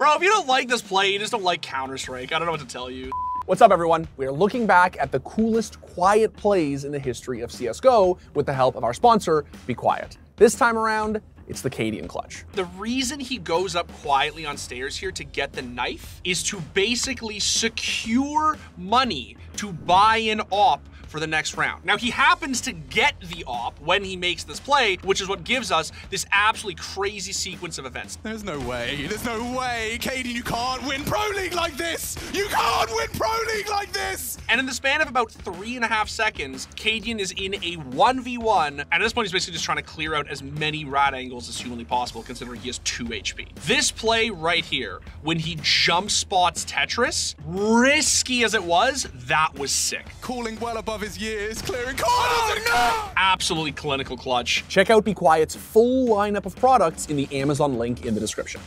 Bro, if you don't like this play, you just don't like Counter-Strike. I don't know what to tell you. What's up, everyone? We are looking back at the coolest quiet plays in the history of CSGO with the help of our sponsor, Be Quiet. This time around, it's the Cadian clutch. The reason he goes up quietly on stairs here to get the knife is to basically secure money to buy an op for the next round. Now, he happens to get the op when he makes this play, which is what gives us this absolutely crazy sequence of events. There's no way. There's no way. Cadian, you can't win Pro League like this. You can't win Pro League like. And in the span of about three and a half seconds, Cadian is in a 1v1. And at this point, he's basically just trying to clear out as many rad angles as humanly possible, considering he has 2 HP. This play right here, when he jump spots Tetris, risky as it was, that was sick. Calling well above his years, clearing corners. Oh, no! Absolutely clinical clutch. Check out Be Quiet's full lineup of products in the Amazon link in the description.